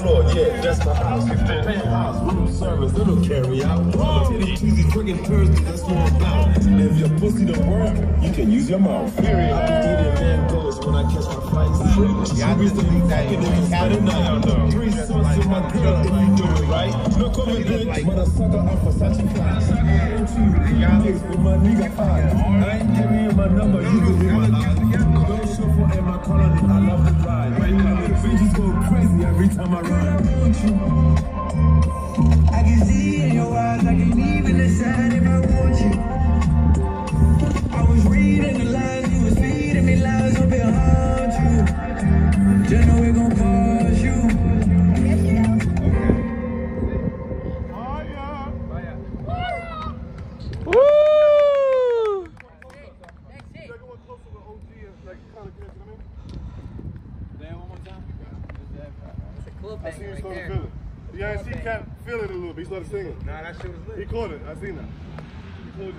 floor, yeah, that's my house. Penthouse, room service, little carry out. Titty cheesy, drinking Thursday, that's what I'm about. And if your pussy don't work, you can use your mouth. Period. I be eating mangoes when I catch my flights. Yeah, I just think that Fucking niggas the night. Three sons to my girl if you do it right. Bitch, but a sucker off Versace class. Y'all with my nigga five. I ain't giving you my number, you can hit every time I ride. I can see in your eyes, I can even decide if I want you. I was reading the lines, you was feeding me lies, hope it haunt you. Just know it gon' cause you. Woo! I see you started to feel it. Yeah, I see Cat feel it a little bit. He started singing. Nah, that shit was lit. He caught it. I seen that. He closed